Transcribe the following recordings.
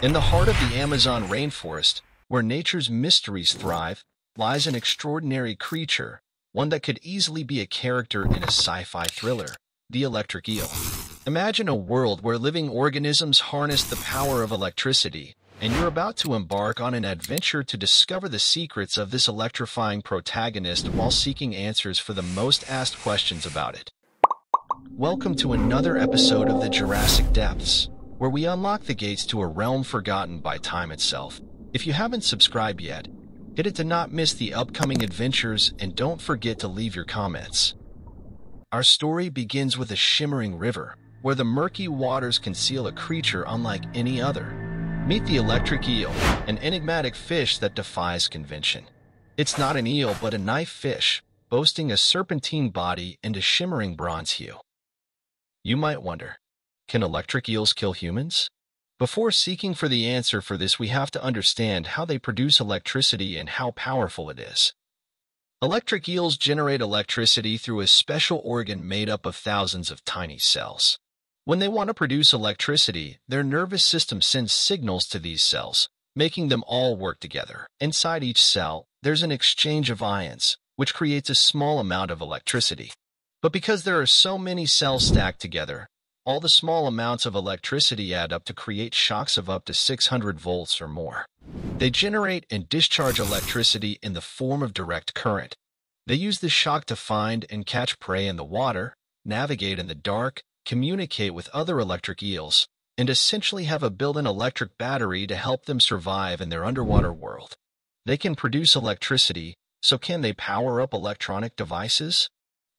In the heart of the Amazon rainforest, where nature's mysteries thrive, lies an extraordinary creature, one that could easily be a character in a sci-fi thriller, the electric eel. Imagine a world where living organisms harness the power of electricity, and you're about to embark on an adventure to discover the secrets of this electrifying protagonist while seeking answers for the most asked questions about it. Welcome to another episode of the Jurassic Depths, where we unlock the gates to a realm forgotten by time itself. If you haven't subscribed yet, hit it to not miss the upcoming adventures and don't forget to leave your comments. Our story begins with a shimmering river, where the murky waters conceal a creature unlike any other. Meet the electric eel, an enigmatic fish that defies convention. It's not an eel, but a knife fish, boasting a serpentine body and a shimmering bronze hue. You might wonder, can electric eels kill humans? Before seeking for the answer for this, we have to understand how they produce electricity and how powerful it is. Electric eels generate electricity through a special organ made up of thousands of tiny cells. When they want to produce electricity, their nervous system sends signals to these cells, making them all work together. Inside each cell, there's an exchange of ions, which creates a small amount of electricity. But because there are so many cells stacked together, all the small amounts of electricity add up to create shocks of up to 600 volts or more. They generate and discharge electricity in the form of direct current. They use this shock to find and catch prey in the water, navigate in the dark, communicate with other electric eels, and essentially have a built-in electric battery to help them survive in their underwater world. They can produce electricity, so can they power up electronic devices?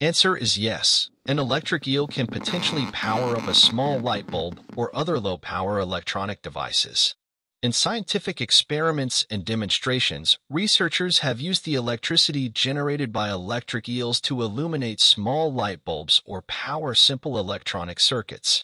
Answer is yes. An electric eel can potentially power up a small light bulb or other low-power electronic devices. In scientific experiments and demonstrations, researchers have used the electricity generated by electric eels to illuminate small light bulbs or power simple electronic circuits.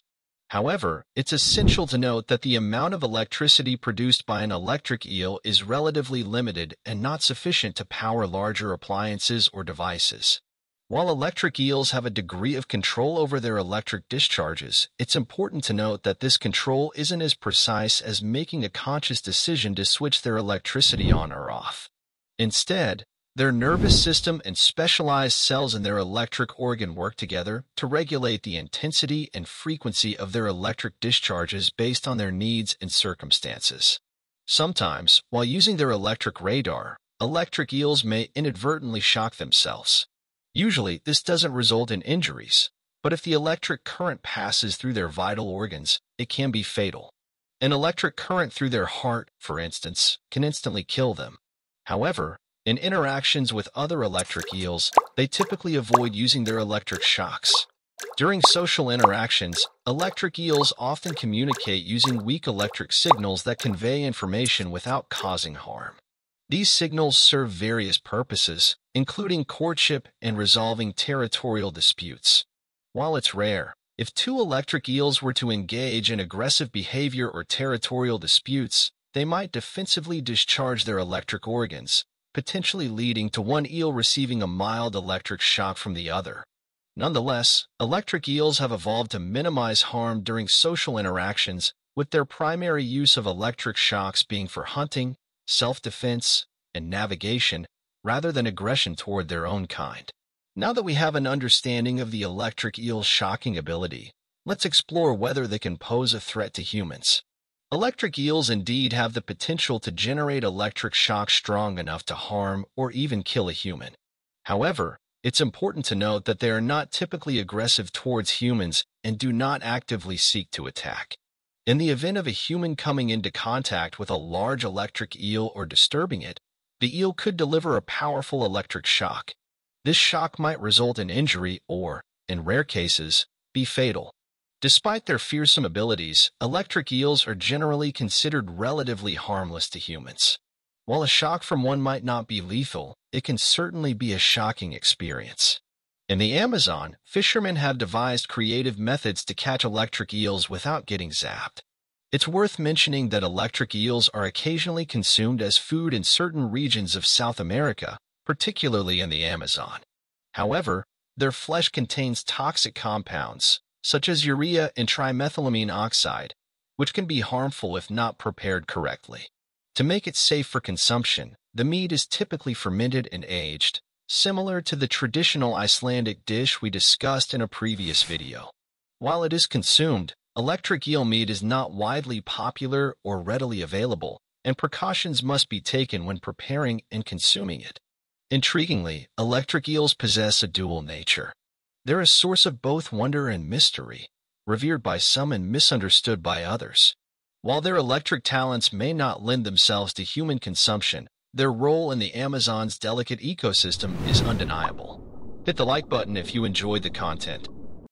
However, it's essential to note that the amount of electricity produced by an electric eel is relatively limited and not sufficient to power larger appliances or devices. While electric eels have a degree of control over their electric discharges, it's important to note that this control isn't as precise as making a conscious decision to switch their electricity on or off. Instead, their nervous system and specialized cells in their electric organ work together to regulate the intensity and frequency of their electric discharges based on their needs and circumstances. Sometimes, while using their electric radar, electric eels may inadvertently shock themselves. Usually, this doesn't result in injuries, but if the electric current passes through their vital organs, it can be fatal. An electric current through their heart, for instance, can instantly kill them. However, in interactions with other electric eels, they typically avoid using their electric shocks. During social interactions, electric eels often communicate using weak electric signals that convey information without causing harm. These signals serve various purposes, including courtship and resolving territorial disputes. While it's rare, if two electric eels were to engage in aggressive behavior or territorial disputes, they might defensively discharge their electric organs, potentially leading to one eel receiving a mild electric shock from the other. Nonetheless, electric eels have evolved to minimize harm during social interactions, with their primary use of electric shocks being for hunting, self-defense, and navigation rather than aggression toward their own kind. Now that we have an understanding of the electric eel's shocking ability, let's explore whether they can pose a threat to humans. Electric eels indeed have the potential to generate electric shock strong enough to harm or even kill a human. However, it's important to note that they are not typically aggressive towards humans and do not actively seek to attack. In the event of a human coming into contact with a large electric eel or disturbing it, the eel could deliver a powerful electric shock. This shock might result in injury or, in rare cases, be fatal. Despite their fearsome abilities, electric eels are generally considered relatively harmless to humans. While a shock from one might not be lethal, it can certainly be a shocking experience. In the Amazon, fishermen have devised creative methods to catch electric eels without getting zapped. It's worth mentioning that electric eels are occasionally consumed as food in certain regions of South America, particularly in the Amazon. However, their flesh contains toxic compounds, such as urea and trimethylamine oxide, which can be harmful if not prepared correctly. To make it safe for consumption, the meat is typically fermented and aged, similar to the traditional Icelandic dish we discussed in a previous video. While it is consumed, electric eel meat is not widely popular or readily available, and precautions must be taken when preparing and consuming it. Intriguingly, electric eels possess a dual nature. They're a source of both wonder and mystery, revered by some and misunderstood by others. While their electric talents may not lend themselves to human consumption, their role in the Amazon's delicate ecosystem is undeniable. Hit the like button if you enjoyed the content